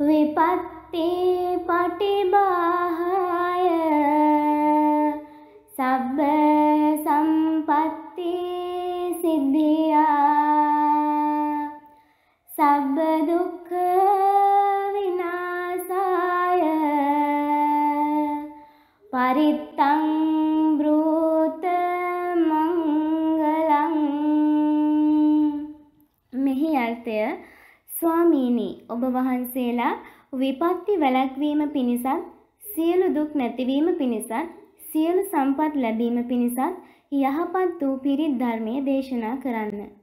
විපත්ති පටිබාහාය. සබ්බ සම්පත්ති සිද්ධියා. සබ්බ දුක්ඛ විනාසාය. පරිත්තං බ්‍රූත මංගලං. මෙහි අර්ථය ස්වාමීනි ඔබ වහන්සේලා විපත්ති වැළැක්වීම පිණිසත් සියලු දුක් නැතිවීම පිණිසත් සියලු සම්පත් ලැබීම පිණිසත් යහපත් වූ පිරිත් ධර්මයේ දේශනා කරන්න.